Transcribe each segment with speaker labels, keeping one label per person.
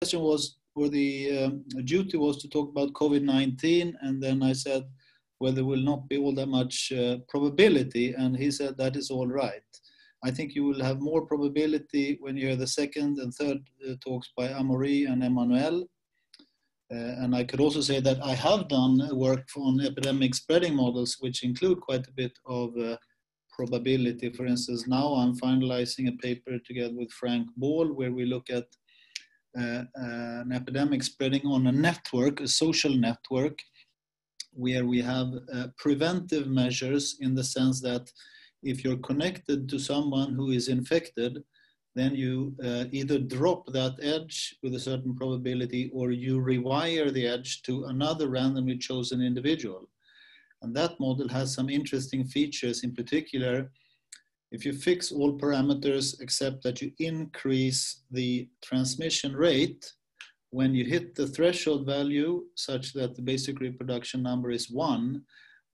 Speaker 1: question was, or the um, duty was to talk about COVID-19, and then I said, well, there will not be all that much uh, probability, and he said that is all right. I think you will have more probability when you hear the second and third uh, talks by Amaury and Emmanuel. Uh, and I could also say that I have done work on epidemic spreading models, which include quite a bit of uh, probability. For instance, now I'm finalizing a paper together with Frank Ball, where we look at an epidemic spreading on a network, a social network, where we have uh, preventive measures in the sense that if you're connected to someone who is infected, then you uh, either drop that edge with a certain probability or you rewire the edge to another randomly chosen individual. And that model has some interesting features. In particular, if you fix all parameters except that you increase the transmission rate, when you hit the threshold value such that the basic reproduction number is one,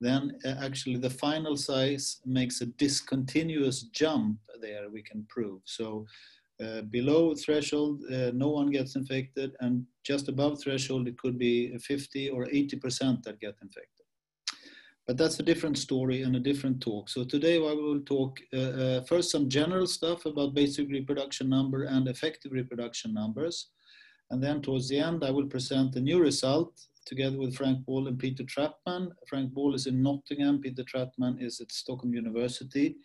Speaker 1: then uh, actually the final size makes a discontinuous jump there we can prove. So uh, below threshold, uh, no one gets infected, and just above threshold, it could be 50 or 80% that get infected. But that's a different story and a different talk. So today I will talk uh, uh, first some general stuff about basic reproduction number and effective reproduction numbers. And then towards the end, I will present a new result together with Frank Ball and Peter Trapman. Frank Ball is in Nottingham, Peter Trapman is at Stockholm University.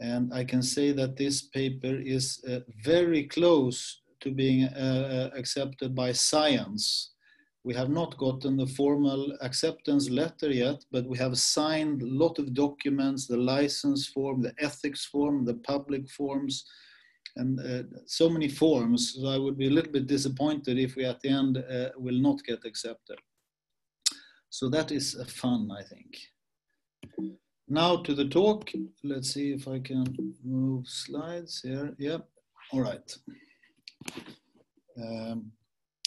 Speaker 1: And I can say that this paper is uh, very close to being uh, uh, accepted by science. We have not gotten the formal acceptance letter yet, but we have signed a lot of documents, the license form, the ethics form, the public forms, and uh, so many forms. So I would be a little bit disappointed if we at the end uh, will not get accepted. So that is a fun, I think. Now to the talk. Let's see if I can move slides here. Yep. All right. Um,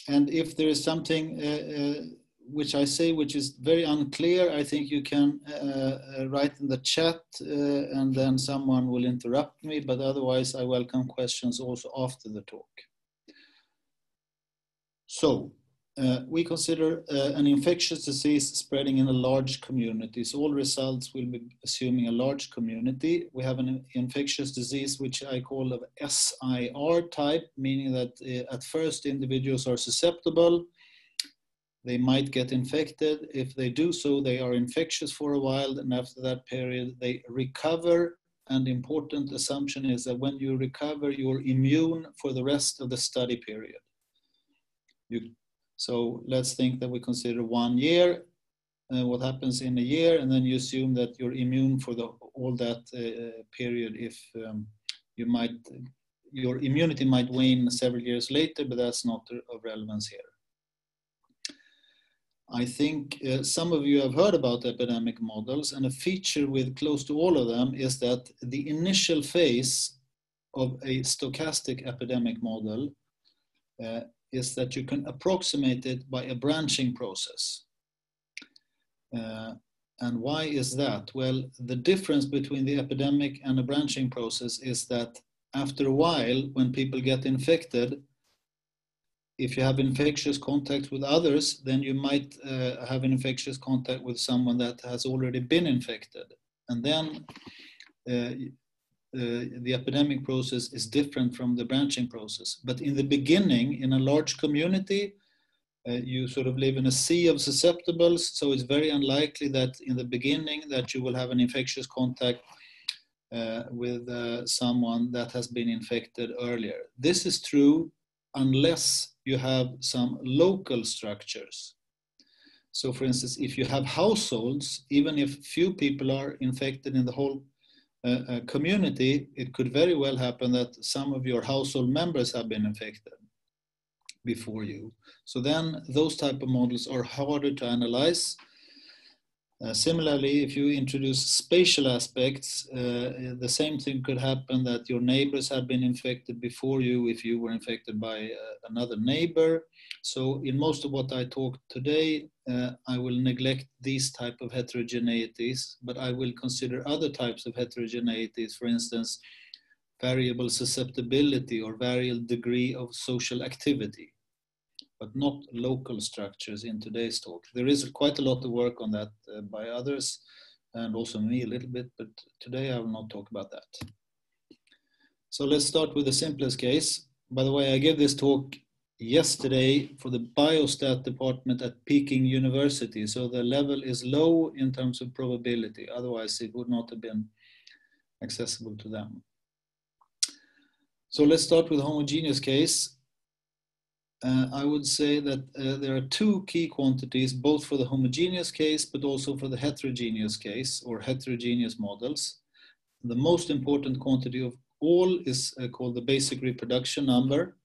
Speaker 1: and if there is something uh, uh, which I say which is very unclear, I think you can uh, uh write in the chat and then someone will interrupt me, but otherwise I welcome questions also after the talk. So, uh, we consider uh, an infectious disease spreading in a large community. So all results will be assuming a large community. We have an infectious disease which I call of SIR type, meaning that uh, at first individuals are susceptible. They might get infected. If they do so, they are infectious for a while, and after that period, they recover. And important assumption is that when you recover, you're immune for the rest of the study period. You so let's think that we consider one year, uh, what happens in a year, and then you assume that you're immune for the, all that uh, period if um, you might, your immunity might wane several years later, but that's not of relevance here. I think uh, some of you have heard about epidemic models, and a feature with close to all of them is that the initial phase of a stochastic epidemic model uh, is that you can approximate it by a branching process. Uh, and why is that? Well, the difference between the epidemic and a branching process is that after a while, when people get infected, if you have infectious contact with others, then you might uh, have an infectious contact with someone that has already been infected. And then uh, the epidemic process is different from the branching process. But in the beginning, in a large community, uh, you sort of live in a sea of susceptibles, so it's very unlikely that in the beginning that you will have an infectious contact uh, with uh, someone that has been infected earlier. This is true unless you have some local structures. So for instance, if you have households, even if few people are infected in the whole a, community, it could very well happen that some of your household members have been infected before you. So then those type of models are harder to analyze. Uh, similarly, if you introduce spatial aspects, uh, the same thing could happen that your neighbors had been infected before you if you were infected by uh, another neighbor. So in most of what I talk today, uh, I will neglect these type of heterogeneities, but I will consider other types of heterogeneities, for instance, variable susceptibility or variable degree of social activity, but not local structures in today's talk. There is quite a lot of work on that uh, by others and also me a little bit, but today I will not talk about that. So let's start with the simplest case. By the way, I gave this talk yesterday for the biostat department at Peking University. So the level is low in terms of probability. Otherwise, it would not have been accessible to them. So let's start with homogeneous case. Uh, I would say that uh, there are two key quantities, both for the homogeneous case, but also for the heterogeneous case or heterogeneous models. The most important quantity of all is uh, called the basic reproduction number.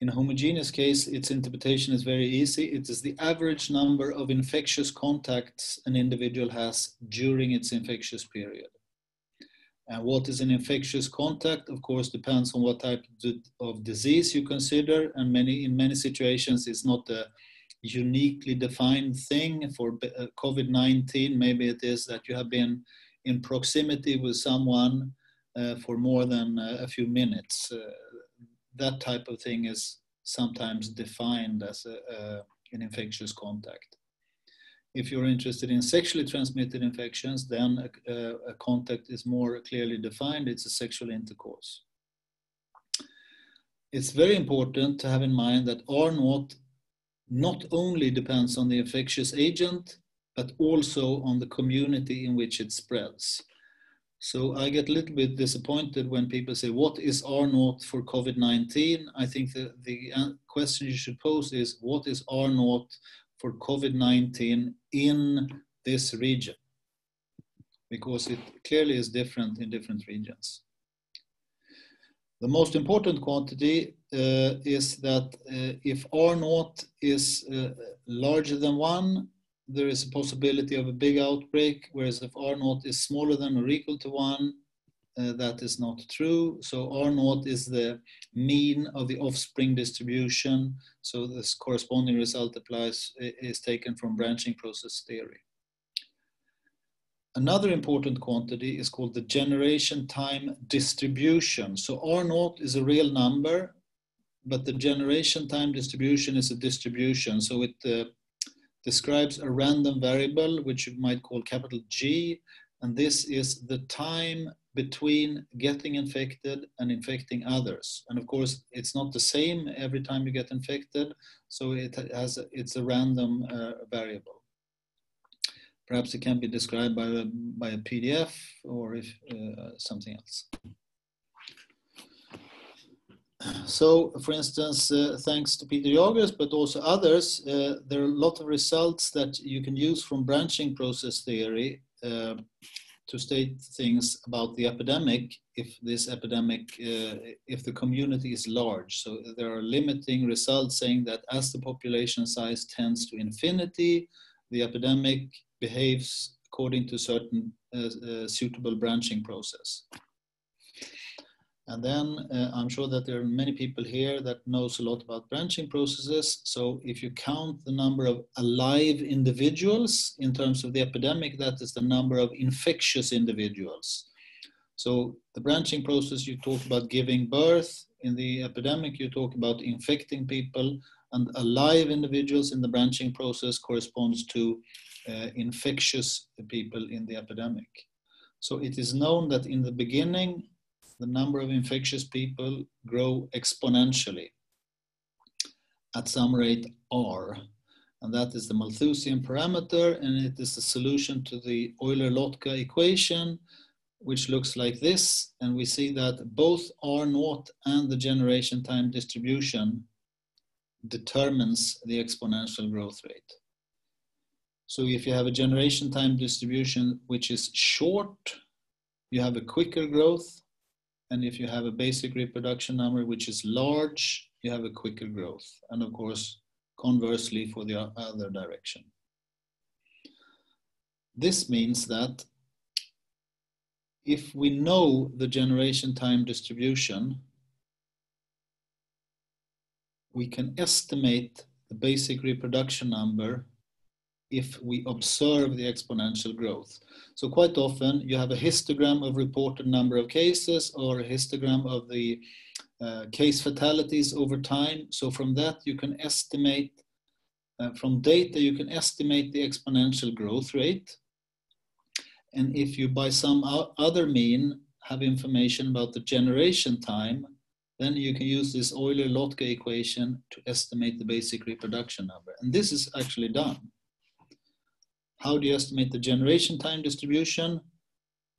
Speaker 1: In a homogeneous case, its interpretation is very easy. It is the average number of infectious contacts an individual has during its infectious period. And what is an infectious contact, of course, depends on what type of disease you consider. And many, in many situations, it's not a uniquely defined thing. For uh, COVID 19, maybe it is that you have been in proximity with someone uh, for more than a few minutes. Uh, that type of thing is sometimes defined as a, uh, an infectious contact. If you're interested in sexually transmitted infections, then a, a contact is more clearly defined. It's a sexual intercourse. It's very important to have in mind that R naught not only depends on the infectious agent, but also on the community in which it spreads. So I get a little bit disappointed when people say, what is R naught for COVID-19? I think the, the question you should pose is, what is R naught for COVID-19 in this region, because it clearly is different in different regions. The most important quantity uh, is that uh, if R naught is uh, larger than one, there is a possibility of a big outbreak, whereas if R naught is smaller than or equal to one, uh, that is not true. So R naught is the mean of the offspring distribution. So this corresponding result applies is taken from branching process theory. Another important quantity is called the generation time distribution. So R naught is a real number, but the generation time distribution is a distribution. So it uh, describes a random variable, which you might call capital G, and this is the time between getting infected and infecting others. And of course, it's not the same every time you get infected, so it has a, it's a random uh, variable. Perhaps it can be described by a, by a PDF or if, uh, something else. So, for instance, uh, thanks to Peter Jagers, but also others, uh, there are a lot of results that you can use from branching process theory uh, to state things about the epidemic if this epidemic, uh, if the community is large. So there are limiting results saying that as the population size tends to infinity, the epidemic behaves according to certain uh, uh, suitable branching process. And then uh, I'm sure that there are many people here that knows a lot about branching processes. So if you count the number of alive individuals in terms of the epidemic, that is the number of infectious individuals. So the branching process, you talk about giving birth. In the epidemic, you talk about infecting people. And alive individuals in the branching process corresponds to uh, infectious people in the epidemic. So it is known that in the beginning, the number of infectious people grow exponentially at some rate r. And that is the Malthusian parameter, and it is the solution to the Euler-Lotka equation, which looks like this. And we see that both R naught and the generation time distribution determines the exponential growth rate. So if you have a generation time distribution which is short, you have a quicker growth. And if you have a basic reproduction number which is large, you have a quicker growth. And of course, conversely for the other direction. This means that if we know the generation time distribution, we can estimate the basic reproduction number if we observe the exponential growth. So quite often you have a histogram of reported number of cases or a histogram of the uh, case fatalities over time. So from that you can estimate, uh, from data you can estimate the exponential growth rate. And if you by some other mean have information about the generation time, then you can use this Euler-Lotka equation to estimate the basic reproduction number. And this is actually done. How do you estimate the generation time distribution?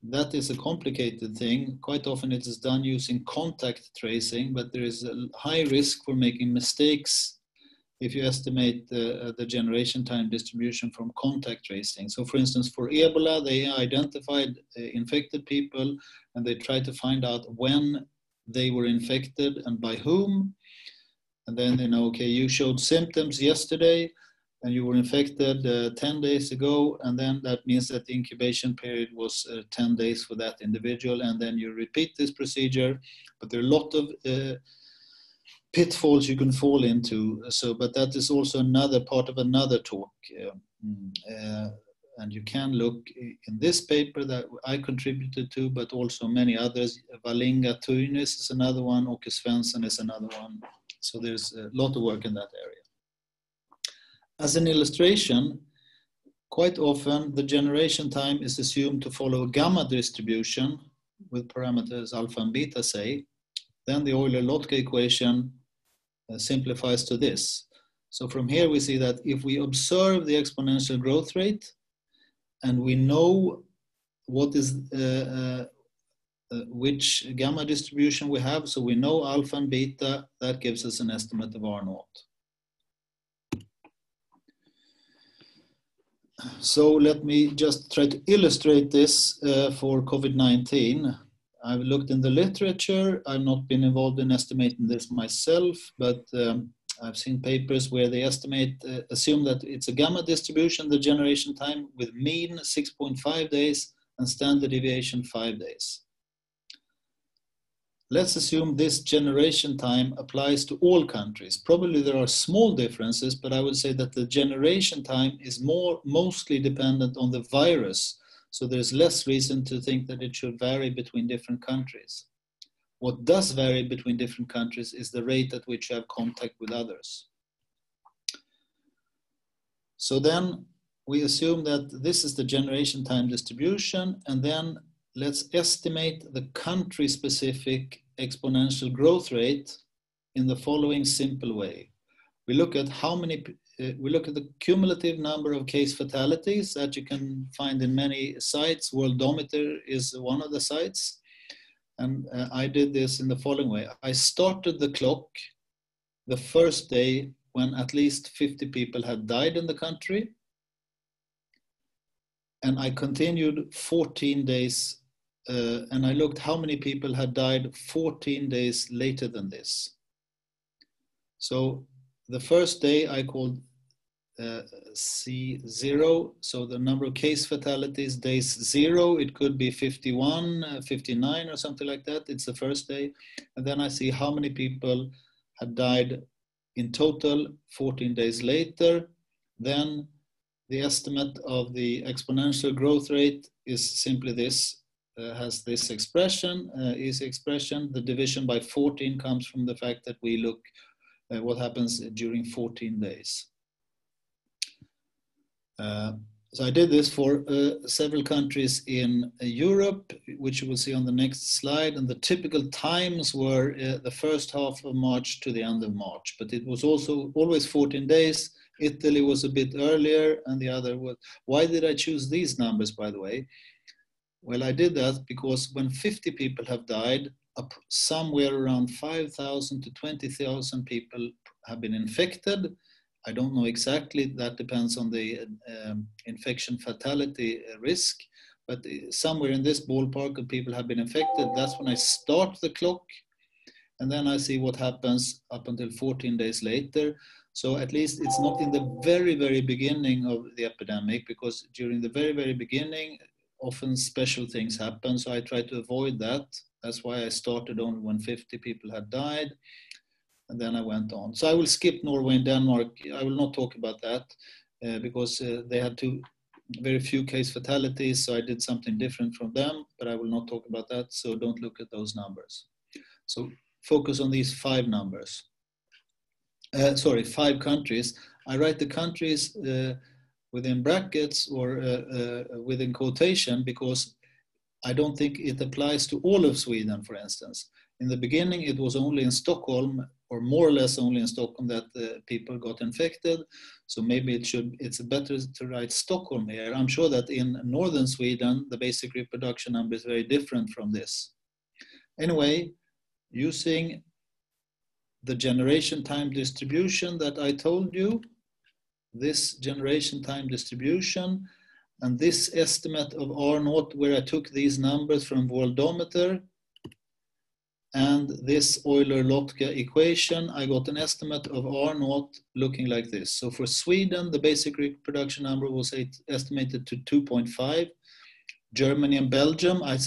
Speaker 1: That is a complicated thing. Quite often it is done using contact tracing, but there is a high risk for making mistakes if you estimate the, uh, the generation time distribution from contact tracing. So for instance, for Ebola, they identified uh, infected people and they tried to find out when they were infected and by whom. And then they know, okay, you showed symptoms yesterday and you were infected uh, 10 days ago, and then that means that the incubation period was uh, 10 days for that individual, and then you repeat this procedure. But there are a lot of uh, pitfalls you can fall into. So, but that is also another part of another talk. Mm, uh, and you can look in this paper that I contributed to, but also many others. Wallinga Teunis is another one, Åke Svensson is another one. So there's a lot of work in that area. As an illustration, quite often the generation time is assumed to follow a gamma distribution with parameters alpha and beta, say. Then the Euler-Lotka equation uh, simplifies to this. So from here we see that if we observe the exponential growth rate and we know what is uh, uh, uh, which gamma distribution we have, so we know alpha and beta, that gives us an estimate of R naught. So let me just try to illustrate this uh, for COVID-19. I've looked in the literature. I've not been involved in estimating this myself, but um, I've seen papers where they estimate, uh, assume that it's a gamma distribution, the generation time with mean 6.5 days and standard deviation 5 days. Let's assume this generation time applies to all countries. Probably there are small differences, but I would say that the generation time is more mostly dependent on the virus. So there's less reason to think that it should vary between different countries. What does vary between different countries is the rate at which you have contact with others. So then we assume that this is the generation time distribution, and then let's estimate the country-specific exponential growth rate in the following simple way. We look at how many, uh, we look at the cumulative number of case fatalities that you can find in many sites. Worldometer is one of the sites. And uh, I did this in the following way. I started the clock the first day when at least 50 people had died in the country. And I continued 14 days uh, and I looked how many people had died 14 days later than this. So the first day I called uh, C0, so the number of case fatalities, days zero, it could be 51, uh, 59 or something like that. It's the first day. And then I see how many people had died in total 14 days later. Then the estimate of the exponential growth rate is simply this uh, has this expression, uh, easy expression. The division by 14 comes from the fact that we look uh, what happens during 14 days. Uh, so I did this for uh, several countries in Europe, which you will see on the next slide. And the typical times were the first half of March to the end of March, but it was also always 14 days. Italy was a bit earlier, and the other was. Why did I choose these numbers, by the way? Well, I did that because when 50 people have died, up somewhere around 5,000 to 20,000 people have been infected. I don't know exactly, that depends on the um, infection fatality risk, but somewhere in this ballpark of people have been infected. That's when I start the clock, and then I see what happens up until 14 days later. So at least it's not in the very, very beginning of the epidemic, because during the very, very beginning, often special things happen, so I try to avoid that. That's why I started only when 50 people had died, and then I went on. So I will skip Norway and Denmark. I will not talk about that. uh, because uh, they had two very few case fatalities, so I did something different from them, but I will not talk about that, so don't look at those numbers. So focus on these five numbers. Uh, sorry, five countries. I write the countries uh, within brackets or uh, uh, within quotation because I don't think it applies to all of Sweden, for instance. In the beginning, it was only in Stockholm, or more or less only in Stockholm, that uh, people got infected. So maybe it should it's better to write Stockholm here. I'm sure that in northern Sweden, the basic reproduction number is very different from this. Anyway, using the generation time distribution that I told you, this generation time distribution, and this estimate of R naught, where I took these numbers from Worldometer, and this Euler-Lotka equation, I got an estimate of R naught looking like this. So for Sweden, the basic reproduction number was estimated to 2.5. Germany and Belgium, I,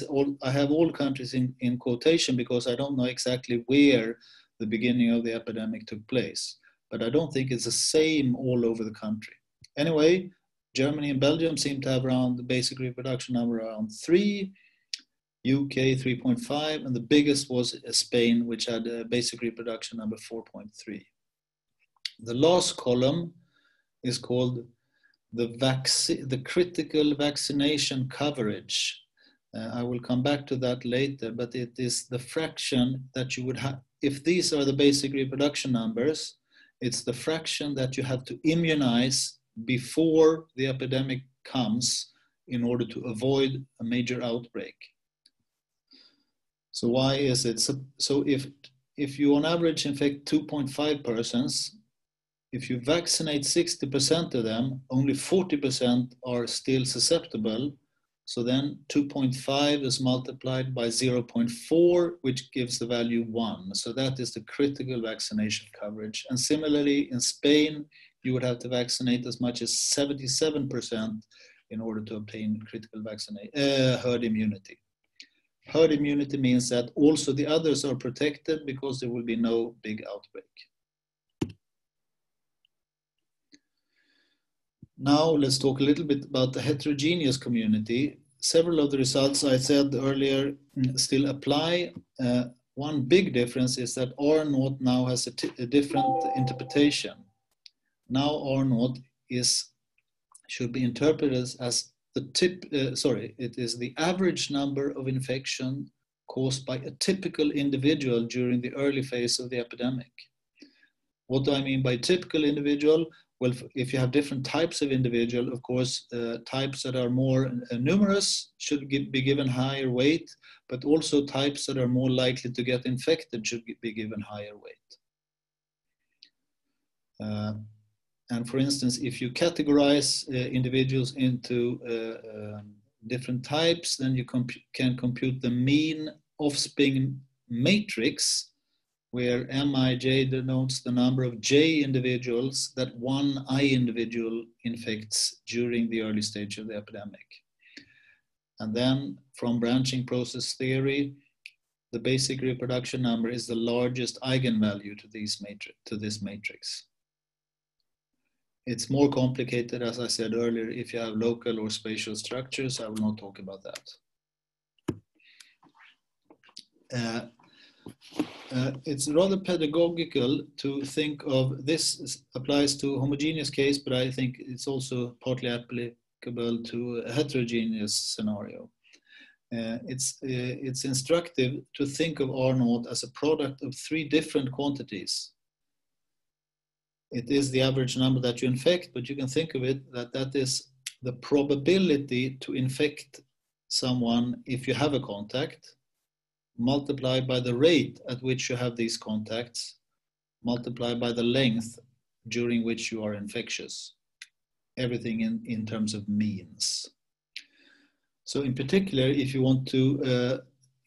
Speaker 1: I have all countries in, in quotation because I don't know exactly where the beginning of the epidemic took place. But I don't think it's the same all over the country. Anyway, Germany and Belgium seem to have around the basic reproduction number around three. UK 3.5, and the biggest was Spain, which had a basic reproduction number 4.3. The last column is called the, vac- the critical vaccination coverage. Uh, I will come back to that later, but it is the fraction that you would have, if these are the basic reproduction numbers, it's the fraction that you have to immunize before the epidemic comes in order to avoid a major outbreak. So why is it so? So if if you on average infect 2.5 persons, if you vaccinate 60% of them, only 40% are still susceptible. So then 2.5 is multiplied by 0.4, which gives the value 1. So that is the critical vaccination coverage. And similarly, in Spain, you would have to vaccinate as much as 77% in order to obtain critical vaccination, uh, herd immunity. Herd immunity means that also the others are protected because there will be no big outbreak. Now let's talk a little bit about the heterogeneous community. Several of the results I said earlier mm, still apply. Uh, one big difference is that R naught now has a, different interpretation. Now R naught is should be interpreted as the tip, uh, sorry, it is the average number of infection caused by a typical individual during the early phase of the epidemic. What do I mean by typical individual? Well, if you have different types of individual, of course, uh, types that are more uh, numerous should be given higher weight, but also types that are more likely to get infected should be given higher weight. Uh, and for instance, if you categorize uh, individuals into uh, um, different types, then you comp can compute the mean offspring matrix, where Mij denotes the number of J individuals that one I individual infects during the early stage of the epidemic. And then from branching process theory, the basic reproduction number is the largest eigenvalue to, these matrix, to this matrix. It's more complicated, as I said earlier, if you have local or spatial structures. I will not talk about that. Uh, uh, it's rather pedagogical to think of this applies to homogeneous case, but I think it's also partly applicable to a heterogeneous scenario. Uh, it's, uh, it's instructive to think of R naught as a product of three different quantities it is the average number that you infect, but you can think of it that that is the probability to infect someone if you have a contact, multiplied by the rate at which you have these contacts, multiplied by the length during which you are infectious. Everything in, in terms of means. So in particular, if you want to uh,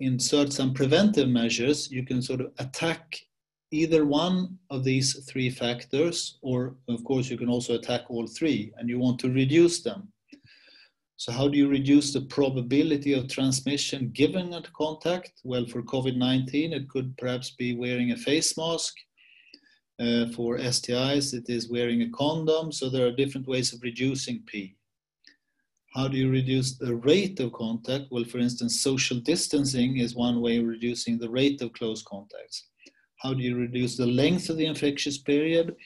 Speaker 1: insert some preventive measures, you can sort of attack either one of these three factors, or of course you can also attack all three, and you want to reduce them. So how do you reduce the probability of transmission given at contact? Well, for COVID-19, it could perhaps be wearing a face mask. Uh, for STIs, it is wearing a condom. So there are different ways of reducing P. How do you reduce the rate of contact? Well, for instance, social distancing is one way of reducing the rate of close contacts. How do you reduce the length of the infectious period?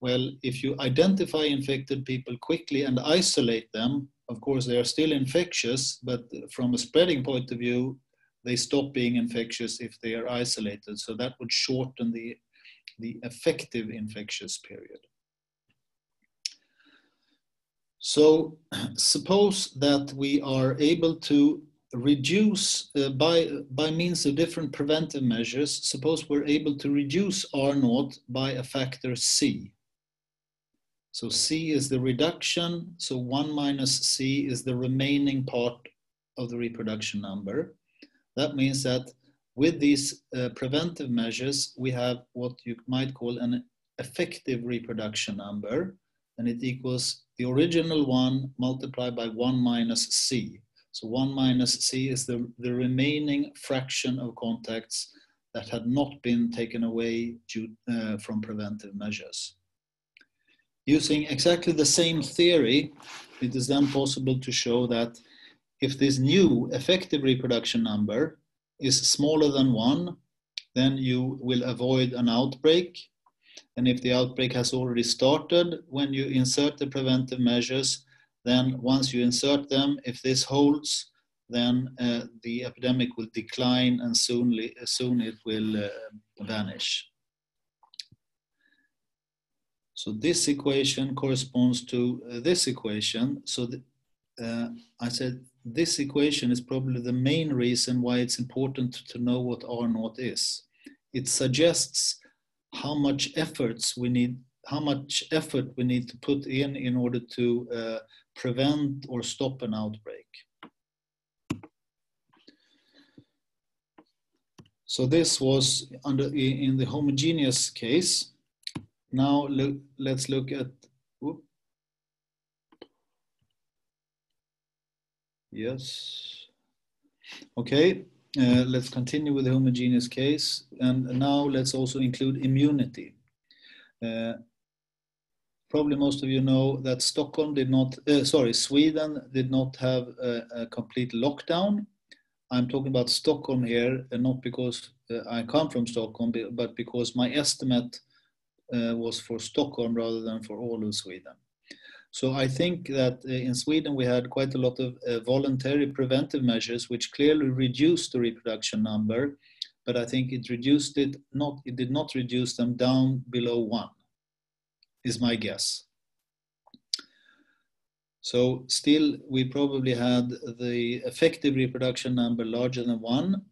Speaker 1: Well, if you identify infected people quickly and isolate them, of course, they are still infectious, but from a spreading point of view, they stop being infectious if they are isolated. So that would shorten the, the effective infectious period. So suppose that we are able to reduce uh, by, by means of different preventive measures, suppose we're able to reduce R naught by a factor C. So C is the reduction, so 1 minus C is the remaining part of the reproduction number. That means that with these uh, preventive measures, we have what you might call an effective reproduction number, and it equals the original one multiplied by 1 minus C. So 1 minus C is the, the remaining fraction of contacts that had not been taken away due, uh, from preventive measures. Using exactly the same theory, it is then possible to show that if this new effective reproduction number is smaller than 1, then you will avoid an outbreak and if the outbreak has already started, when you insert the preventive measures, then once you insert them, if this holds, then uh, the epidemic will decline and soon, soon it will uh, vanish. So this equation corresponds to uh, this equation. So the, uh, I said this equation is probably the main reason why it's important to know what R naught is. It suggests how much efforts we need how much effort we need to put in in order to uh, prevent or stop an outbreak. So this was under in the homogeneous case. Now look, let's look at. Whoop. Yes. Okay. Uh, let's continue with the homogeneous case. And now let's also include immunity. Uh, probably most of you know that Stockholm did not, uh, sorry, Sweden did not have a, a, complete lockdown. I'm talking about Stockholm here, and not because uh, I come from Stockholm, but because my estimate was for Stockholm rather than for all of Sweden. So I think that uh, in Sweden we had quite a lot of uh, voluntary preventive measures which clearly reduced the reproduction number, but I think it reduced it not it did not reduce them down below one, is my guess. So still we probably had the effective reproduction number larger than one,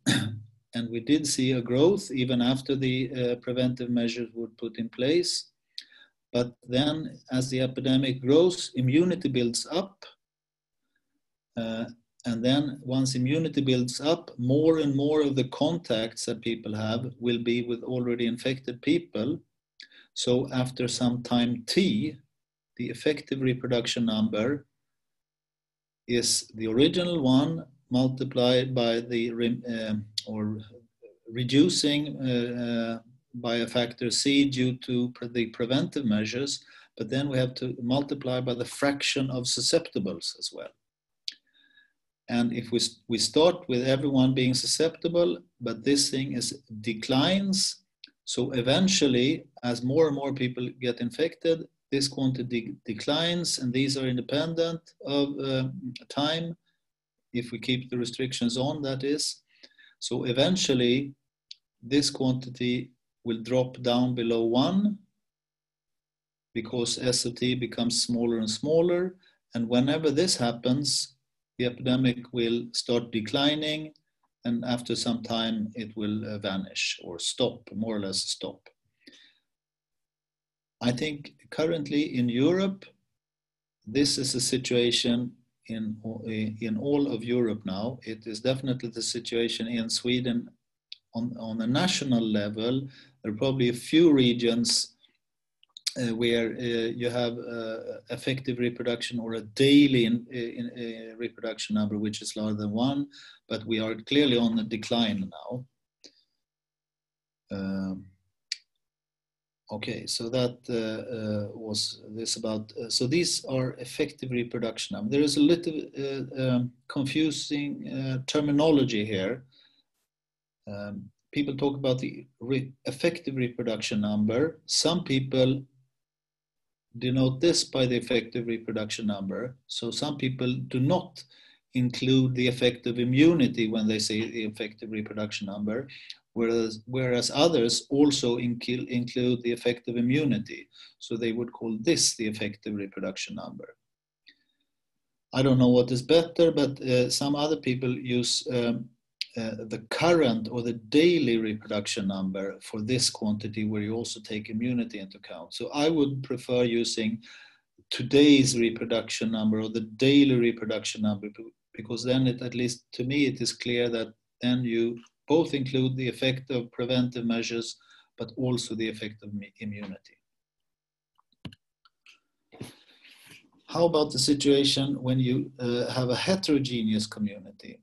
Speaker 1: and we did see a growth even after the uh, preventive measures were put in place. But then, as the epidemic grows, immunity builds up. Uh, and then, once immunity builds up, more and more of the contacts that people have will be with already infected people. So, after some time t, the effective reproduction number is the original one multiplied by the uh, or reducing uh, uh by a factor c due to the preventive measures, but then we have to multiply by the fraction of susceptibles as well. And if we, we start with everyone being susceptible, but this thing is declines, so eventually, as more and more people get infected, this quantity declines, and these are independent of uh, time, if we keep the restrictions on, that is. So eventually, this quantity will drop down below 1 because SOT becomes smaller and smaller. And whenever this happens, the epidemic will start declining and after some time it will uh, vanish or stop, more or less stop. I think currently in Europe, this is a situation in, in all of Europe now. It is definitely the situation in Sweden on, on a national level there are probably a few regions uh, where uh, you have uh, effective reproduction or a daily in, in, in reproduction number which is larger than one, but we are clearly on a decline now. Um, Okay, so that uh, uh, was this about. Uh, so these are effective reproduction. I mean, there is a little uh, um, confusing uh, terminology here. Um, people talk about the re effective reproduction number. Some people denote this by the effective reproduction number. So some people do not include the effective immunity when they say the effective reproduction number, whereas, whereas others also include the effective immunity. So they would call this the effective reproduction number. I don't know what is better, but uh, some other people use um, uh, the current or the daily reproduction number for this quantity where you also take immunity into account. So I would prefer using today's reproduction number or the daily reproduction number because then it, at least to me it is clear that then you both include the effect of preventive measures but also the effect of immunity. How about the situation when you uh, have a heterogeneous community?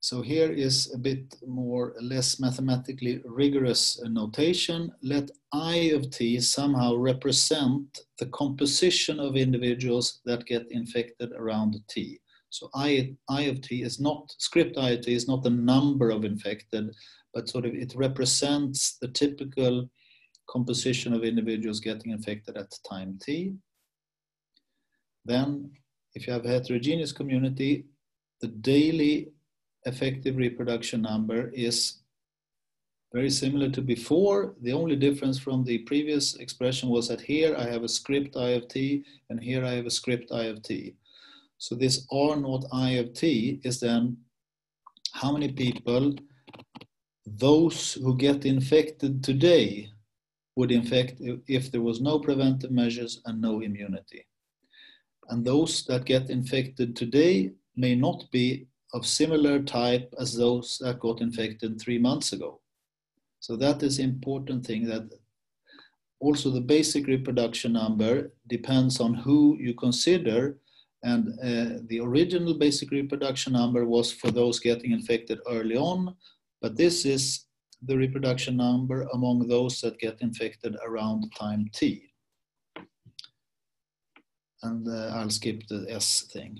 Speaker 1: So here is a bit more less mathematically rigorous notation. Let I of t somehow represent the composition of individuals that get infected around t. So I, I of t is not, script I of t is not the number of infected, but sort of it represents the typical composition of individuals getting infected at time t. Then if you have a heterogeneous community, the daily effective reproduction number is very similar to before. The only difference from the previous expression was that here I have a script I of t and here I have a script I of t. So this R naught I of t is then how many people, those who get infected today, would infect if there was no preventive measures and no immunity. And those that get infected today may not be of similar type as those that got infected three months ago. So that is important thing that also the basic reproduction number depends on who you consider and uh, the original basic reproduction number was for those getting infected early on, but this is the reproduction number among those that get infected around time t. And uh, I'll skip the S thing.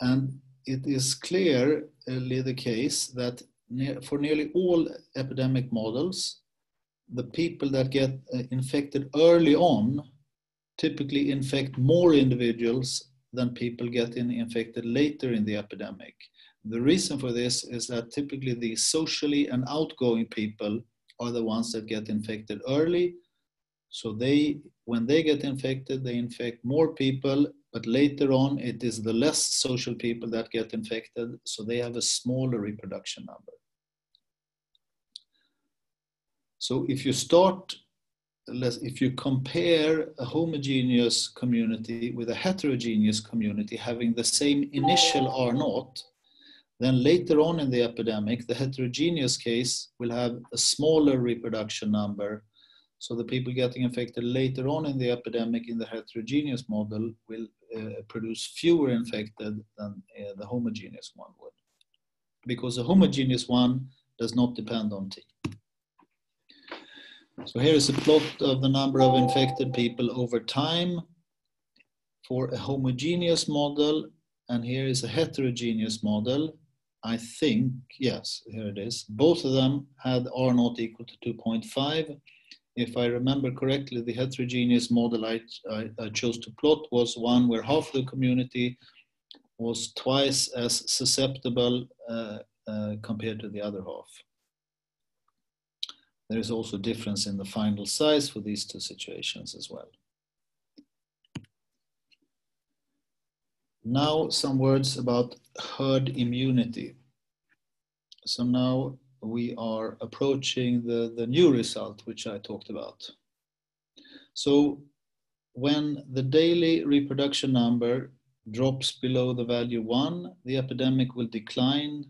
Speaker 1: And it is clearly the case that for nearly all epidemic models, the people that get uh, infected early on typically infect more individuals than people getting infected later in the epidemic. The reason for this is that typically the socially and outgoing people are the ones that get infected early. So they, when they get infected, they infect more people but later on, it is the less social people that get infected, so they have a smaller reproduction number. So if you start, if you compare a homogeneous community with a heterogeneous community having the same initial R naught, then later on in the epidemic, the heterogeneous case will have a smaller reproduction number so the people getting infected later on in the epidemic in the heterogeneous model will uh, produce fewer infected than uh, the homogeneous one would. Because the homogeneous one does not depend on T. So here is a plot of the number of infected people over time for a homogeneous model, and here is a heterogeneous model. I think, yes, here it is. Both of them had R not equal to 2.5 if I remember correctly, the heterogeneous model I, I, I, chose to plot was one where half the community was twice as susceptible uh, uh, compared to the other half. There is also difference in the final size for these two situations as well. Now some words about herd immunity. So now we are approaching the, the new result, which I talked about. So when the daily reproduction number drops below the value one, the epidemic will decline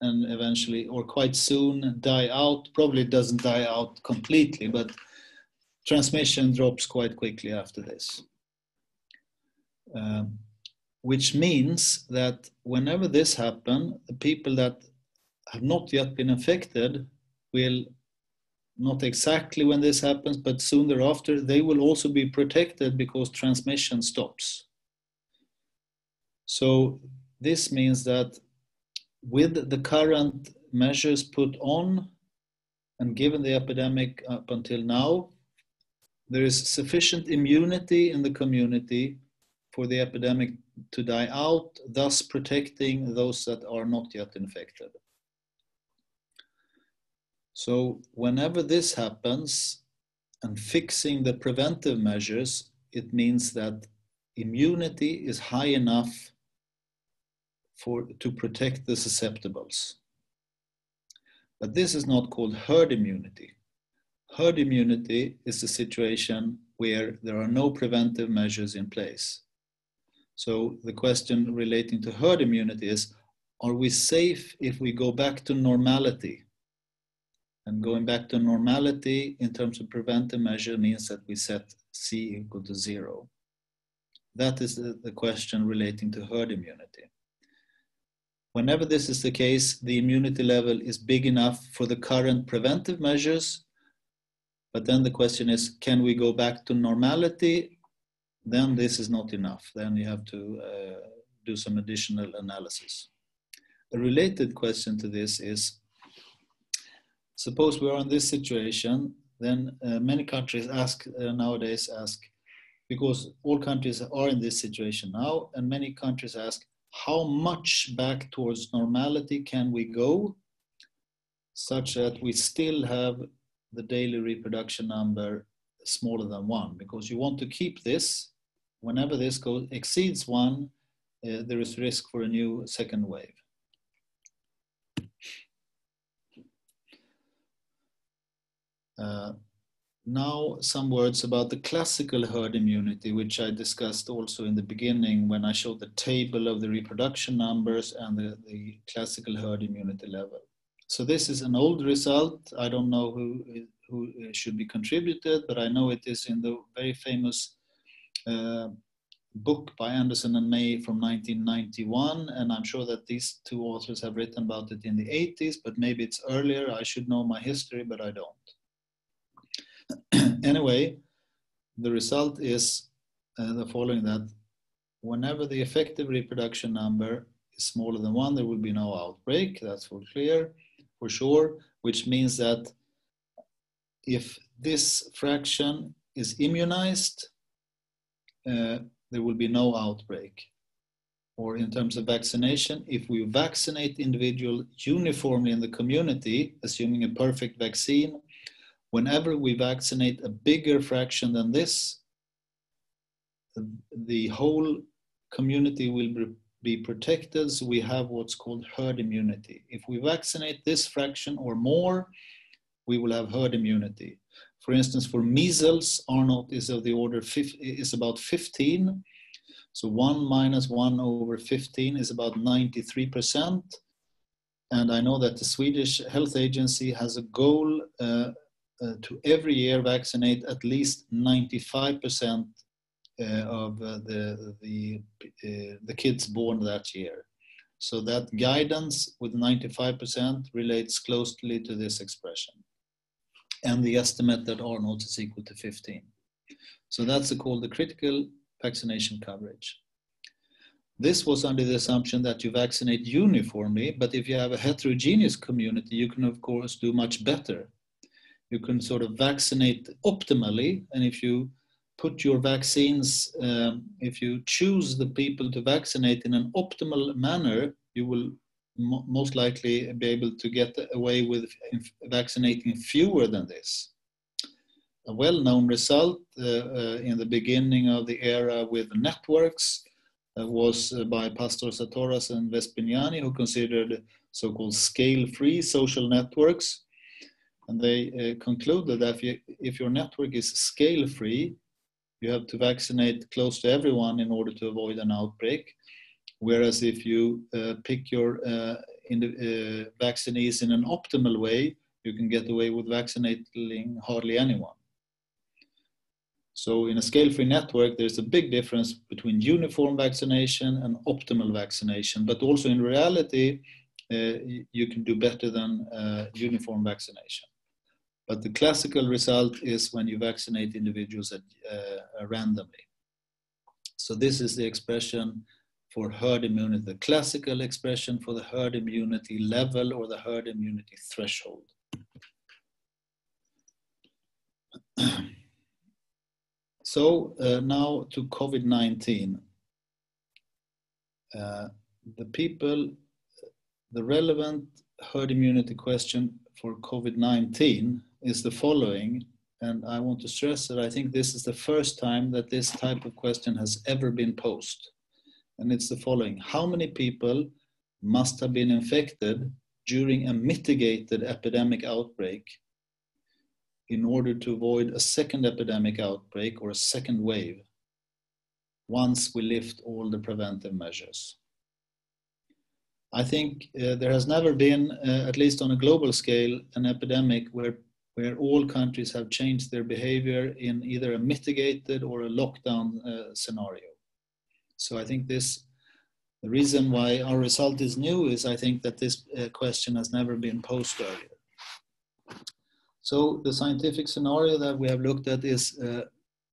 Speaker 1: and eventually, or quite soon, die out. Probably doesn't die out completely, but transmission drops quite quickly after this. Um, which means that whenever this happens, the people that have not yet been infected will not exactly when this happens, but soon thereafter, they will also be protected because transmission stops. So this means that with the current measures put on and given the epidemic up until now, there is sufficient immunity in the community for the epidemic to die out, thus protecting those that are not yet infected. So, whenever this happens and fixing the preventive measures, it means that immunity is high enough for, to protect the susceptibles. But this is not called herd immunity. Herd immunity is a situation where there are no preventive measures in place. So the question relating to herd immunity is are we safe if we go back to normality? And going back to normality in terms of preventive measure means that we set C equal to zero. That is the, question relating to herd immunity. Whenever this is the case, the immunity level is big enough for the current preventive measures. But then the question is can we go back to normality? Then this is not enough. Then you have to uh, do some additional analysis. A related question to this is suppose we are in this situation, then uh, many countries ask uh, nowadays ask, because all countries are in this situation now, and many countries ask, how much back towards normality can we go such that we still have the daily reproduction number smaller than one? Because you want to keep this, whenever this goes exceeds one, uh, there is risk for a new second wave. Uh, now some words about the classical herd immunity, which I discussed also in the beginning when I showed the table of the reproduction numbers and the, the classical herd immunity level. So this is an old result. I don't know who, who should be contributed, but I know it is in the very famous uh, book by Anderson and May from 1991, and I'm sure that these two authors have written about it in the 80s, but maybe it's earlier. I should know my history, but I don't. anyway, the result is uh, the following that whenever the effective reproduction number is smaller than one, there will be no outbreak. That's for clear, for sure, which means that if this fraction is immunized, uh, there will be no outbreak. Or in terms of vaccination, if we vaccinate individual uniformly in the community, assuming a perfect vaccine, whenever we vaccinate a bigger fraction than this, the whole community will be protected. So we have what's called herd immunity. If we vaccinate this fraction or more, we will have herd immunity. For instance, for measles, R naught is of the order is about 15. So 1 minus 1 over 15 is about 93%. And I know that the Swedish Health Agency has a goal uh, uh, to every year vaccinate at least 95% uh, of uh, the, the, the kids born that year. So that guidance with 95% relates closely to this expression. And the estimate that R naught is equal to 15. So that's called the critical vaccination coverage. This was under the assumption that you vaccinate uniformly, but if you have a heterogeneous community, you can of course do much better you can sort of vaccinate optimally. And if you put your vaccines, um, if you choose the people to vaccinate in an optimal manner, you will mo most likely be able to get away with vaccinating fewer than this. A well-known result uh, uh, in the beginning of the era with networks uh, was uh, by Pastor Satorras and Vespignani, who considered so-called scale-free social networks and they uh, concluded that if, you, if your network is scale free, you have to vaccinate close to everyone in order to avoid an outbreak. Whereas if you uh, pick your uh, in the, uh, vaccinees in an optimal way, you can get away with vaccinating hardly anyone. So in a scale-free network, there's a big difference between uniform vaccination and optimal vaccination. But also in reality, uh, you can do better than uh, uniform vaccination. But the classical result is when you vaccinate individuals at, uh, randomly. So this is the expression for herd immunity, the classical expression for the herd immunity level or the herd immunity threshold. so uh, now to COVID-19. Uh, the people, the relevant herd immunity question for COVID-19 is the following, and I want to stress that I think this is the first time that this type of question has ever been posed. And it's the following How many people must have been infected during a mitigated epidemic outbreak in order to avoid a second epidemic outbreak or a second wave once we lift all the preventive measures? I think uh, there has never been, uh, at least on a global scale, an epidemic where where all countries have changed their behavior in either a mitigated or a lockdown uh, scenario. So I think this, the reason why our result is new is I think that this uh, question has never been posed earlier. So the scientific scenario that we have looked at is uh,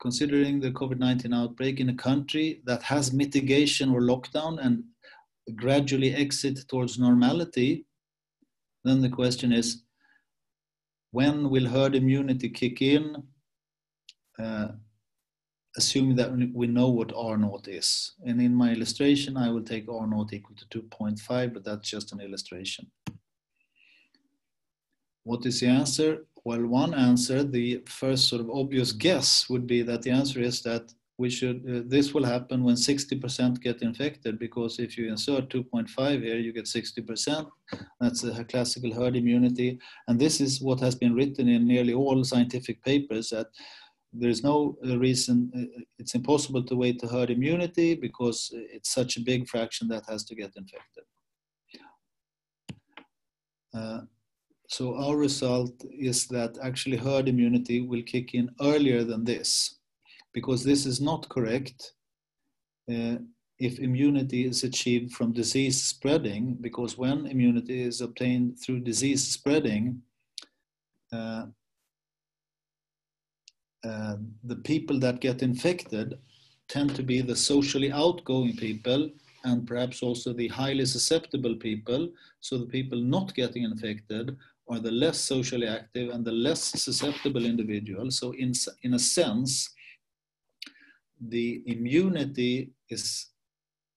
Speaker 1: considering the COVID-19 outbreak in a country that has mitigation or lockdown and gradually exit towards normality, then the question is, when will herd immunity kick in? Uh, assuming that we know what R naught is. And in my illustration, I will take R naught equal to 2.5, but that's just an illustration. What is the answer? Well, one answer, the first sort of obvious guess would be that the answer is that we should uh, this will happen when 60% get infected because if you insert 2.5 here you get 60% that's a classical herd immunity. And this is what has been written in nearly all scientific papers that there's no uh, reason uh, it's impossible to wait to herd immunity because it's such a big fraction that has to get infected. Uh, so our result is that actually herd immunity will kick in earlier than this because this is not correct uh, if immunity is achieved from disease spreading, because when immunity is obtained through disease spreading, uh, uh, the people that get infected tend to be the socially outgoing people and perhaps also the highly susceptible people. So the people not getting infected are the less socially active and the less susceptible individuals. So in, in a sense, the immunity is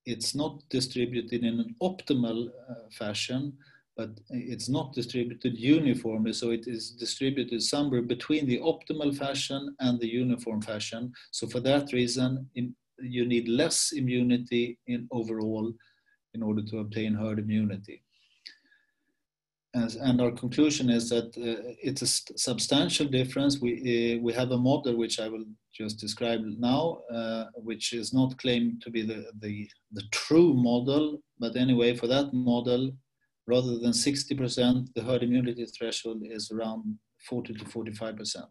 Speaker 1: it's not distributed in an optimal uh, fashion, but it's not distributed uniformly. So it is distributed somewhere between the optimal fashion and the uniform fashion. So for that reason, in, you need less immunity in overall in order to obtain herd immunity. And, our conclusion is that uh, it's a substantial difference. We, uh, we have a model which I will just described now, uh, which is not claimed to be the, the, the true model, but anyway, for that model, rather than 60%, the herd immunity threshold is around 40 to 45%.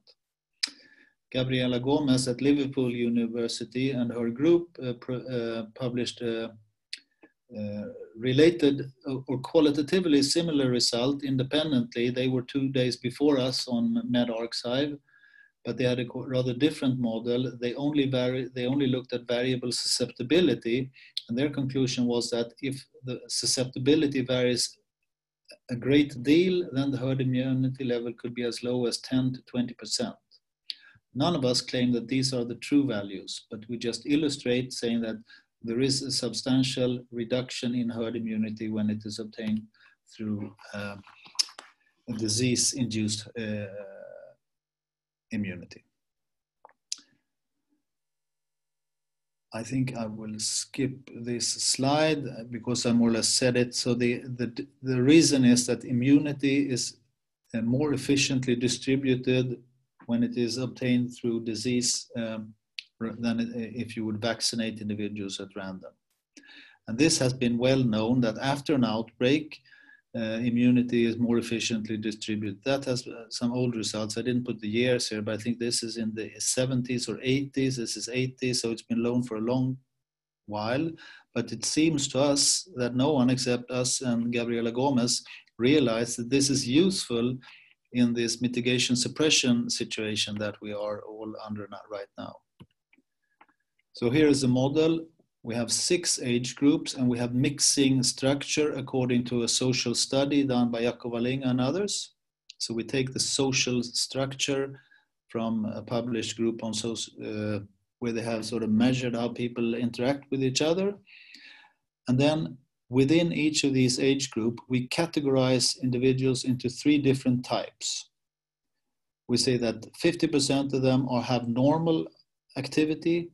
Speaker 1: Gabriela Gomes at Liverpool University and her group uh, uh, published a related or qualitatively similar result independently. They were two days before us on medRxiv, but they had a rather different model. They only vary, they only looked at variable susceptibility, and their conclusion was that if the susceptibility varies a great deal, then the herd immunity level could be as low as 10 to 20 percent. None of us claim that these are the true values, but we just illustrate saying that there is a substantial reduction in herd immunity when it is obtained through uh, disease-induced uh, immunity. I think I will skip this slide because I more or less said it. So the, the, the reason is that immunity is uh, more efficiently distributed when it is obtained through disease um, than if you would vaccinate individuals at random. And this has been well known that after an outbreak, uh, immunity is more efficiently distributed. That has uh, some old results. I didn't put the years here, but I think this is in the 70s or 80s. This is 80s, so it's been known for a long while. But it seems to us that no one except us and Gabriela Gomes realized that this is useful in this mitigation suppression situation that we are all under right now. So here is a model. We have six age groups and we have mixing structure according to a social study done by Jacco Wallinga and others. So we take the social structure from a published group on social, uh, where they have sort of measured how people interact with each other. And then within each of these age group, we categorize individuals into three different types. We say that 50% of them are, have normal activity,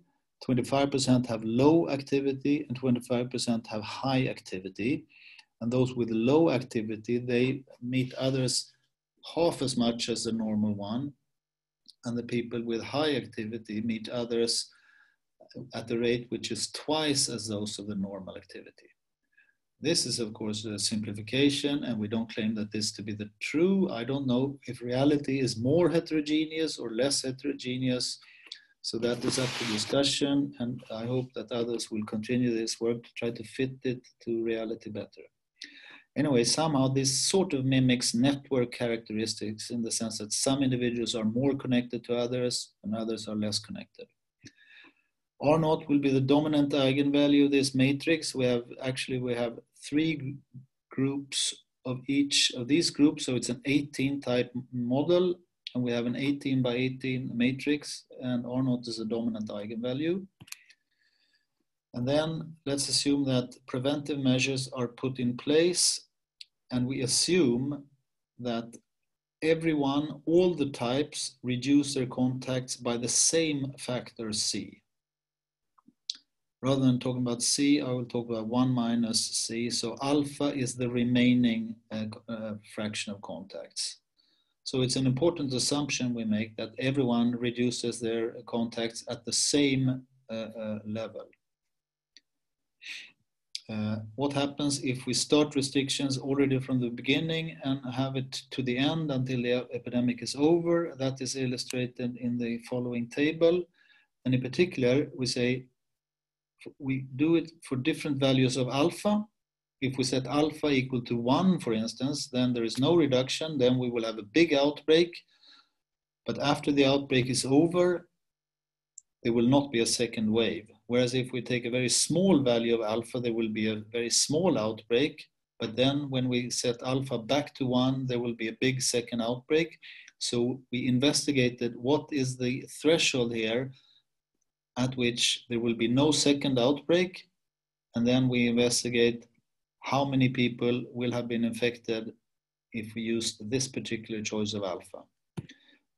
Speaker 1: 25% have low activity and 25% have high activity. And those with low activity, they meet others half as much as the normal one. And the people with high activity meet others at a rate which is twice as those of the normal activity. This is, of course, a simplification, and we don't claim that this to be the true. I don't know if reality is more heterogeneous or less heterogeneous. So that is up for discussion, and I hope that others will continue this work to try to fit it to reality better. Anyway, somehow this sort of mimics network characteristics in the sense that some individuals are more connected to others and others are less connected. R naught will be the dominant eigenvalue of this matrix. We have actually we have three groups of each of these groups, so it's an 18 type model and we have an 18 by 18 matrix and R naught is a dominant eigenvalue. And then let's assume that preventive measures are put in place and we assume that everyone, all the types reduce their contacts by the same factor C. Rather than talking about C, I will talk about 1 minus C. So alpha is the remaining uh, uh, fraction of contacts. So it's an important assumption we make that everyone reduces their contacts at the same uh, uh, level. Uh, what happens if we start restrictions already from the beginning and have it to the end until the epidemic is over? That is illustrated in the following table. And in particular, we say we do it for different values of alpha if we set alpha equal to 1, for instance, then there is no reduction, then we will have a big outbreak. But after the outbreak is over, there will not be a second wave. Whereas if we take a very small value of alpha, there will be a very small outbreak. But then when we set alpha back to 1, there will be a big second outbreak. So we investigated what is the threshold here at which there will be no second outbreak. And then we investigate how many people will have been infected if we use this particular choice of alpha.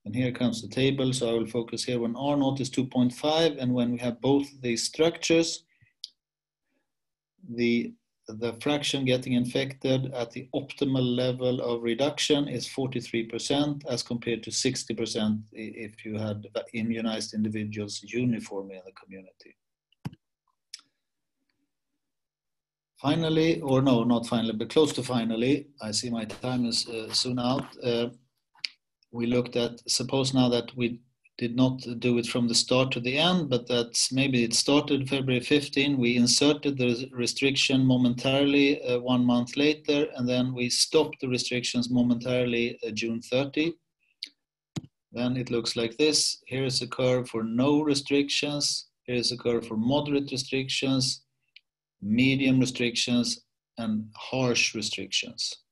Speaker 1: And here comes the table, so I will focus here when R naught is 2.5 and when we have both these structures, the, the fraction getting infected at the optimal level of reduction is 43% as compared to 60% if you had immunized individuals uniformly in the community. Finally, or no, not finally, but close to finally, I see my time is uh, soon out. Uh, we looked at, suppose now that we did not do it from the start to the end, but that maybe it started February 15, we inserted the restriction momentarily uh, one month later, and then we stopped the restrictions momentarily uh, June 30. Then it looks like this. Here is a curve for no restrictions. Here is a curve for moderate restrictions medium restrictions, and harsh restrictions.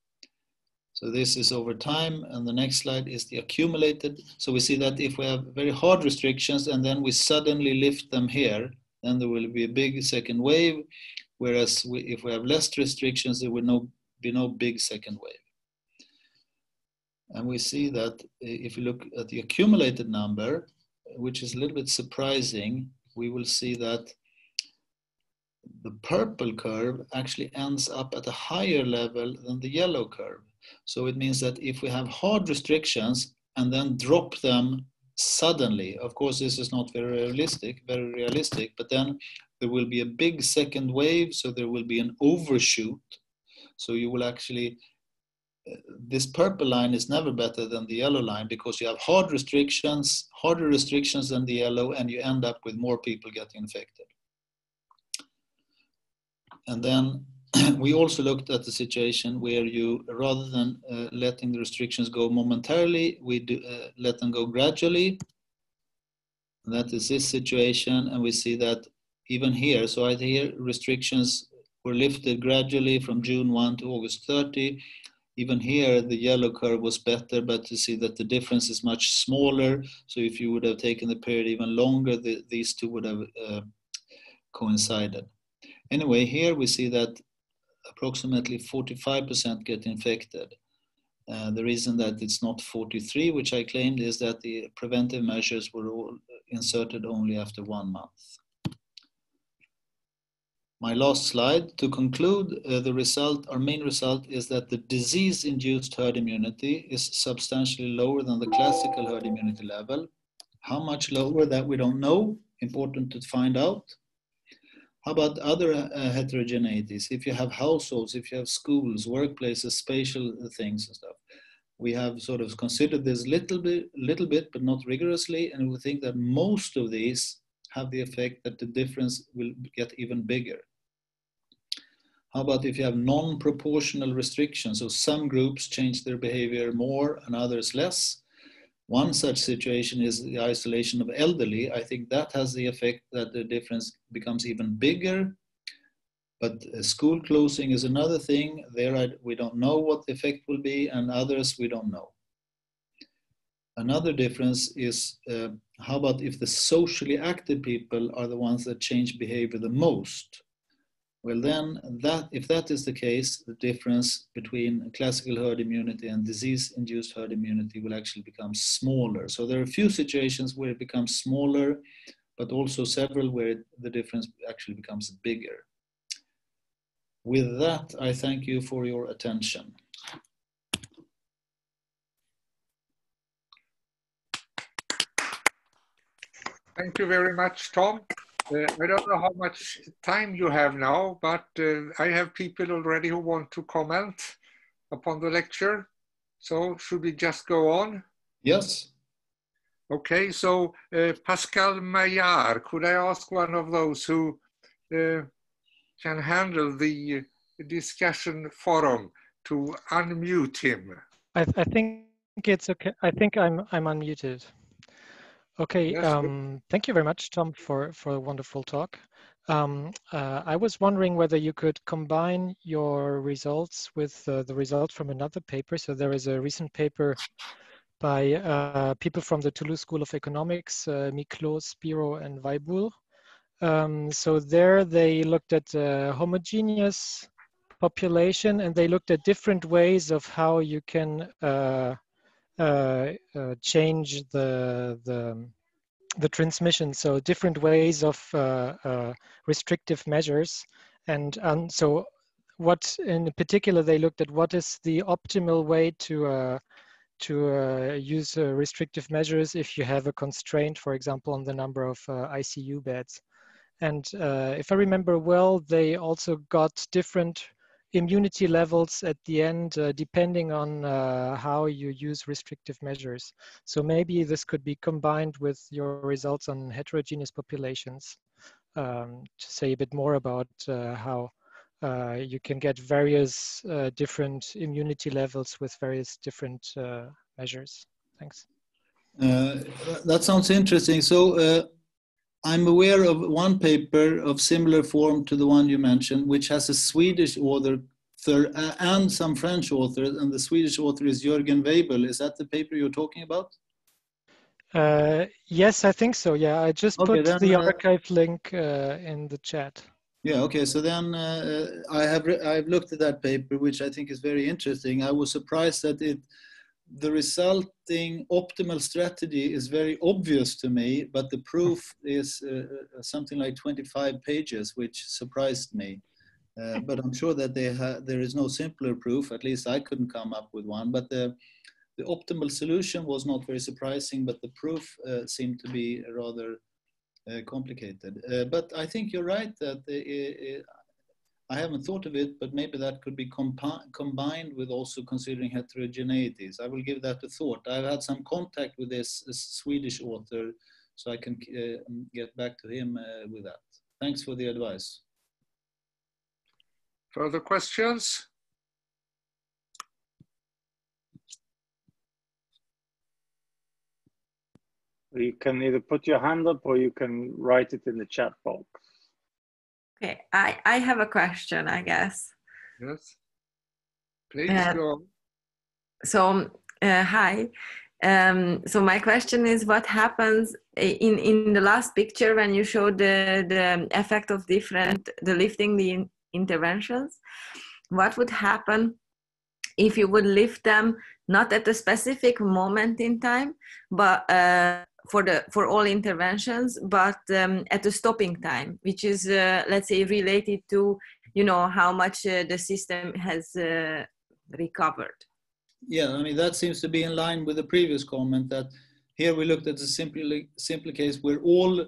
Speaker 1: So this is over time, and the next slide is the accumulated. So we see that if we have very hard restrictions and then we suddenly lift them here, then there will be a big second wave, whereas we, if we have less restrictions, there will no, be no big second wave. And we see that eh, if you look at the accumulated number, which is a little bit surprising, we will see that the purple curve actually ends up at a higher level than the yellow curve. So it means that if we have hard restrictions and then drop them suddenly, of course this is not very realistic, very realistic, but then there will be a big second wave, so there will be an overshoot. So you will actually, uh, this purple line is never better than the yellow line because you have hard restrictions, harder restrictions than the yellow, and you end up with more people getting infected. And then we also looked at the situation where you, rather than uh, letting the restrictions go momentarily, we do, uh, let them go gradually. That is this situation, and we see that even here, so I here restrictions were lifted gradually from June 1 to August 30. Even here, the yellow curve was better, but you see that the difference is much smaller. So if you would have taken the period even longer, the, these two would have uh, coincided. Anyway, here we see that approximately 45% get infected. Uh, the reason that it's not 43, which I claimed, is that the preventive measures were all inserted only after one month. My last slide, to conclude, uh, the result, our main result is that the disease-induced herd immunity is substantially lower than the classical herd immunity level. How much lower that we don't know, important to find out. How about other uh, heterogeneities? If you have households, if you have schools, workplaces, spatial things and stuff, we have sort of considered this little bit, little bit, but not rigorously, and we think that most of these have the effect that the difference will get even bigger. How about if you have non-proportional restrictions? So some groups change their behavior more and others less. One such situation is the isolation of elderly. I think that has the effect that the difference becomes even bigger. But school closing is another thing. There I, we don't know what the effect will be, and others we don't know. Another difference is uh, how about if the socially active people are the ones that change behavior the most? Well, then, that, if that is the case, the difference between classical herd immunity and disease induced herd immunity will actually become smaller. So, there are a few situations where it becomes smaller, but also several where the difference actually becomes bigger. With that, I thank you for your attention.
Speaker 2: Thank you very much, Tom. Uh, I don't know how much time you have now, but uh, I have people already who want to comment upon the lecture. So should we just go on?
Speaker 1: Yes.
Speaker 2: Okay, so uh, Pascal Maillard, could I ask one of those who uh, can handle the discussion forum to unmute him?
Speaker 3: I, I think it's okay. I think I'm I'm unmuted. Okay, yes, um, thank you very much, Tom, for, for a wonderful talk. Um, uh, I was wondering whether you could combine your results with uh, the results from another paper. So there is a recent paper by uh, people from the Toulouse School of Economics, uh, Miklos, Spiro, and Weibull. Um, so there they looked at a homogeneous population and they looked at different ways of how you can uh, uh, uh, change the, the, the transmission. So different ways of uh, restrictive measures. And um, so what in particular they looked at what is the optimal way to to uh, use uh, restrictive measures if you have a constraint, for example, on the number of uh, ICU beds. And if I remember well, they also got different immunity levels at the end, uh, depending on uh, how you use restrictive measures. So maybe this could be combined with your results on heterogeneous populations um, to say a bit more about uh, how uh, you can get various uh, different immunity levels with various different uh, measures. Thanks.
Speaker 1: that sounds interesting. So I'm aware of one paper of similar form to the one you mentioned, which has a Swedish author uh, and some French authors, and the Swedish author is Jörgen Weibull. Is that the paper you're talking about?
Speaker 3: Uh, yes, I think so. Yeah, I just okay, put then, the uh, arXiv link uh, in the chat.
Speaker 1: Yeah. Okay. So then uh, I have I've looked at that paper, which I think is very interesting. I was surprised that it the resulting optimal strategy is very obvious to me, but the proof is uh, uh something like 25 pages, which surprised me. Uh, but I'm sure that there is no simpler proof. At least I couldn't come up with one. But the, the optimal solution was not very surprising, but the proof uh, seemed to be rather uh, complicated. Uh, but I think you're right that I haven't thought of it, but maybe that could be combined with also considering heterogeneities. I will give that a thought. I've had some contact with this, this Swedish author, so I can uh, get back to him uh, with that. Thanks for the advice.
Speaker 2: Further questions?
Speaker 4: You can either put your hand up or you can write it in the chat box.
Speaker 5: Okay, I, I have a question, I guess.
Speaker 2: Yes. Please
Speaker 5: Uh,
Speaker 2: go.
Speaker 5: So, uh, hi. Um, so my question is, what happens in in the last picture when you showed the the effect of different the lifting the in- interventions? What would happen if you would lift them not at a specific moment in time, but uh, for the for all interventions, but um, at the stopping time, which is uh, let's say related to you know how much uh, the system has uh, recovered.
Speaker 1: Yeah, I mean, that seems to be in line with the previous comment that here we looked at a simply simple case where all, uh,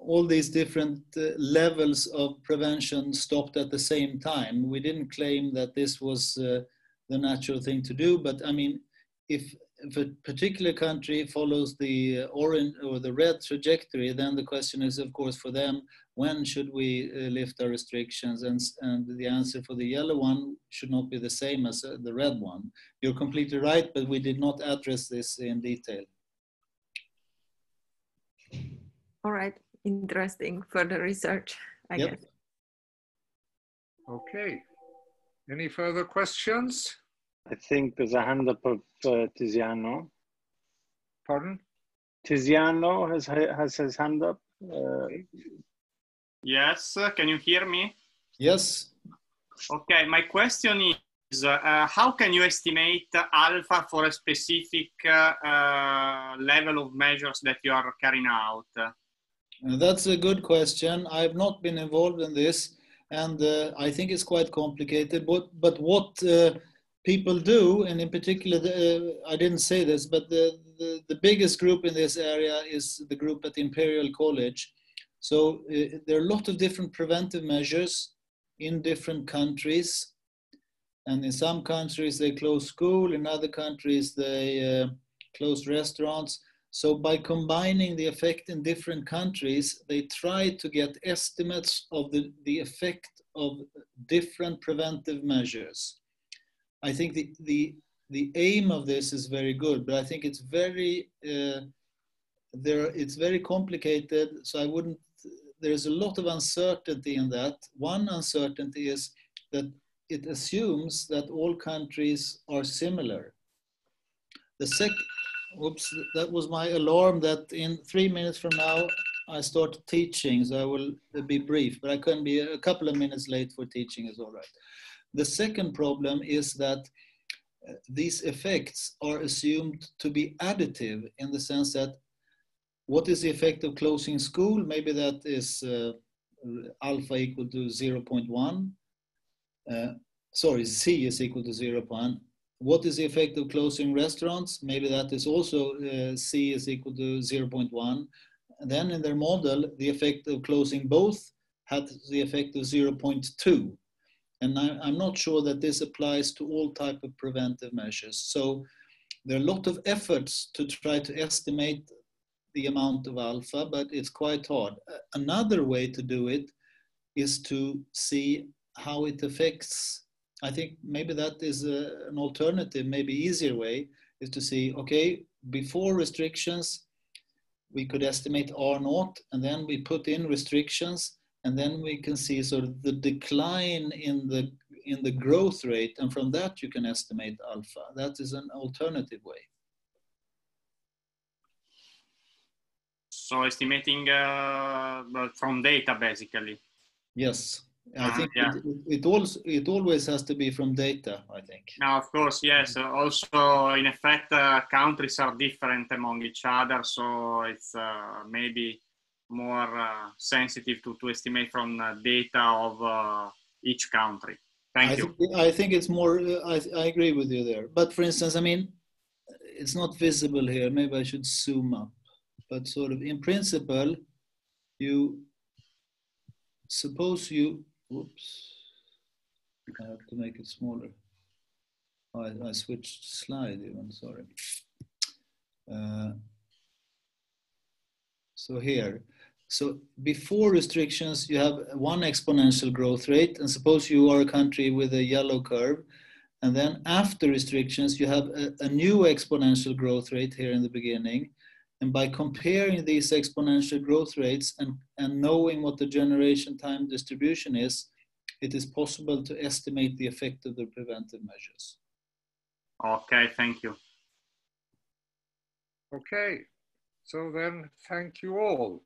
Speaker 1: all these different uh, levels of prevention stopped at the same time. We didn't claim that this was uh, the natural thing to do, but I mean, if, if a particular country follows the orange or the red trajectory, then the question is, of course, for them, when should we uh, lift our restrictions? And, and the answer for the yellow one should not be the same as uh, the red one. You're completely right, but we did not address this in detail.
Speaker 5: All right, interesting further research, I
Speaker 1: Yep.
Speaker 5: guess.
Speaker 2: Okay. Any further questions?
Speaker 4: I think there's a hand up of uh, Tiziano.
Speaker 2: Pardon?
Speaker 4: Tiziano has, has his hand up. Uh,
Speaker 6: Yes, can you hear me?
Speaker 1: Yes,
Speaker 6: Okay, my question is uh, how can you estimate alpha for a specific uh, uh, level of measures that you are carrying out?
Speaker 1: uh, that's a good question. I've not been involved in this, and uh, I think it's quite complicated. But, but what uh, people do, and in particular, the, uh, I didn't say this, but the, the, the biggest group in this area is the group at Imperial College. So uh, there are a lot of different preventive measures in different countries. And in some countries, they close school. In other countries, they uh, close restaurants. So by combining the effect in different countries, they try to get estimates of the, the effect of different preventive measures. I think the, the, the aim of this is very good, but I think it's very, uh, there, it's very complicated. So I wouldn't, there's a lot of uncertainty in that. One uncertainty is that it assumes that all countries are similar. The second, oops, that was my alarm that in three minutes from now, I start teaching, so I will be brief, but I can be a couple of minutes late for teaching is all right. The second problem is that uh, these effects are assumed to be additive in the sense that what is the effect of closing school? Maybe that is uh, alpha equal to 0.1. Uh, sorry, C is equal to 0.1. What is the effect of closing restaurants? Maybe that is also uh, C is equal to 0.1. And then in their model, the effect of closing both had the effect of 0.2. And I, I'm not sure that this applies to all type of preventive measures. So there are a lot of efforts to try to estimate the amount of alpha, but it's quite hard. Another way to do it is to see how it affects. I think maybe that is a, an alternative, maybe easier way is to see, okay, before restrictions, we could estimate R naught, and then we put in restrictions, and then we can see sort of the decline in the in the growth rate, and from that you can estimate alpha. That is an alternative way.
Speaker 6: So estimating uh, from data, basically.
Speaker 1: Yes, I
Speaker 6: Ah,
Speaker 1: think
Speaker 6: yeah.
Speaker 1: it, it, it also it always has to be from data. I think.
Speaker 6: Now, of course, yes. Also, in effect, uh, countries are different among each other, so it's uh, maybe more uh, sensitive to, to estimate from uh, data of uh, each country. Thank
Speaker 1: I
Speaker 6: you.
Speaker 1: think I think it's more. uh, I I agree with you there. But for instance, I mean, it's not visible here. Maybe I should zoom up. But sort of in principle, you suppose you. Whoops. I have to make it smaller. I, I switched slide even. Sorry. Uh, so here, so before restrictions, you have one exponential growth rate, and suppose you are a country with a yellow curve, and then after restrictions, you have a, a new exponential growth rate here in the beginning. And by comparing these exponential growth rates and, and knowing what the generation time distribution is, it is possible to estimate the effect of the preventive measures.
Speaker 6: Okay, thank you.
Speaker 2: Okay, so then thank you all.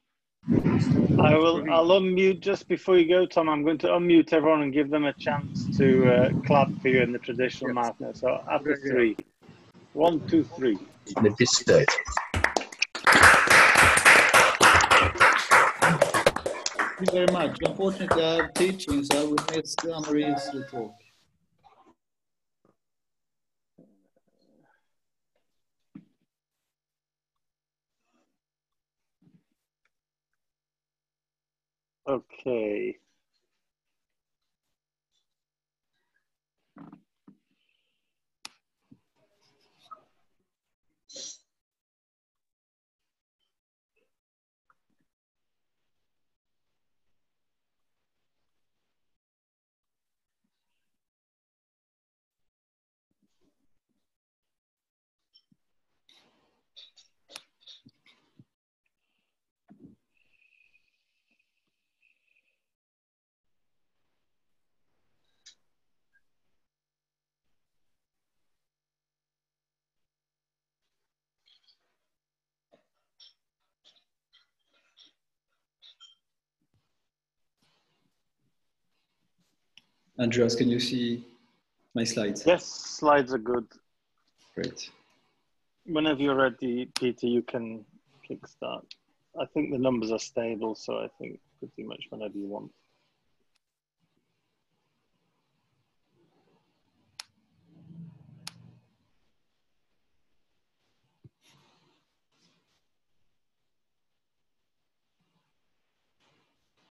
Speaker 4: I will. I'll unmute just before you go, Tom. I'm going to unmute everyone and give them a chance to uh, clap for you in the traditional
Speaker 2: Yes.
Speaker 4: manner. So after
Speaker 2: Yeah, yeah.
Speaker 4: three, one, two, three.
Speaker 7: Beneficent.
Speaker 1: Thank you very much. Unfortunately, I have teaching, so I will miss Anna-Marie's talk.
Speaker 4: Okay.
Speaker 7: Andreas, can you see my slides?
Speaker 4: Yes, slides are good.
Speaker 7: Great.
Speaker 4: Whenever you're ready, Peter, you can kickstart. I think the numbers are stable, so I think pretty much whenever you want.